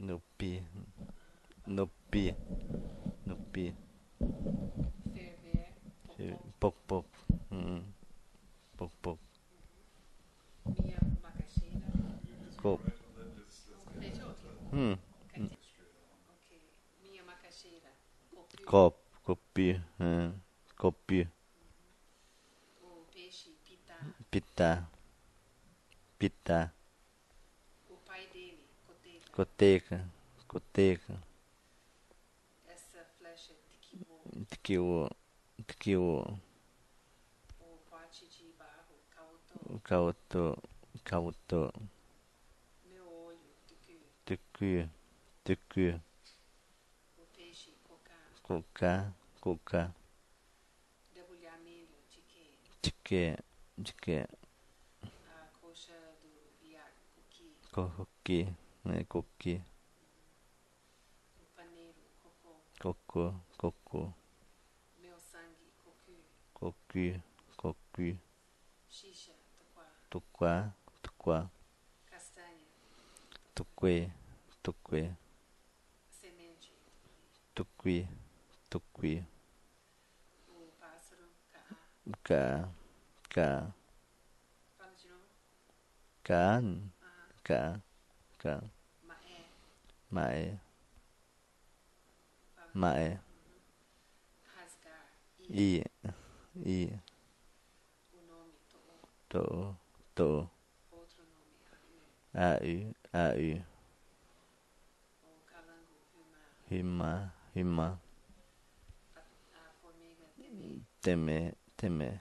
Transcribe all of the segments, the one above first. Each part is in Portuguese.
no pi, no pi, no pi, pouco, pouco, pouco, pouco, macaxeira. Copiu. copo, copi, hum, copi, O peixe pita, pita, dele, coteca. coteca, coteca, Essa flecha tiquimou. tiquiu, tiquiu, O pote de barro, caotô. cauto, cauto, Meu olho, tucu, tucu, O peixe, cocá. coca, coca, Debulhamento, tiquê. tique, tique, A coxa do iac, cuqui. Né, coqui, paneiro, cocô. coco, Meu sangue, cocu. coqui, coqui, Xixa, tuquá. tuquá, tuquá, Castanha, tuque, tuque, semente. tuqui, tuqui, O pássaro, caá. ca, ca, Fala de novo. ca, Aham. Ca, ca, Maé. mae, Rasgar. I. i, to'o. to, to, Outro nome, a, u, O calango, rima, rima, temer. teme, teme,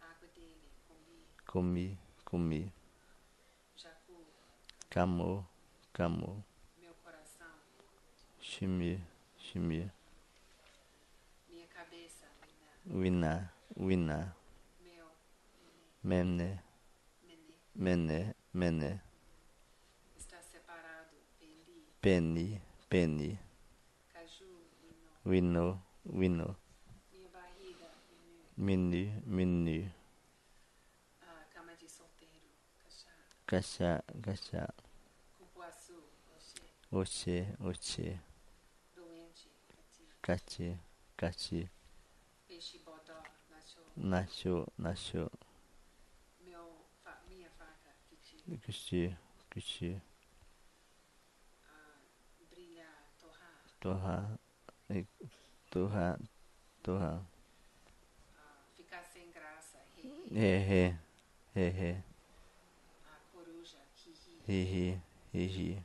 Água dele, combi. comi, comi, Jacu, camo, camo, meu coração. chimi, chimi, Minha cabeça, wina, wina, Meu, mene, nenê. mene, mene, Está separado, penny, penny, Caju, mino. wino, wino, Minha barriga, minu. minu, minu, A cama de solteiro, cachá. cacha, cacha, Cupuaçu, oxê. oxe, oxe, Doente, cati. cachi, Peixe bodó, nachô. nacho, nacho, Meu, fa, minha faca, kiti. kushi, kushi, Ah, brilhar, torrar. toha, eh, toha, toha, Ah, ficar sem graça, hehe, hehe, A coruja, hihi, hihi,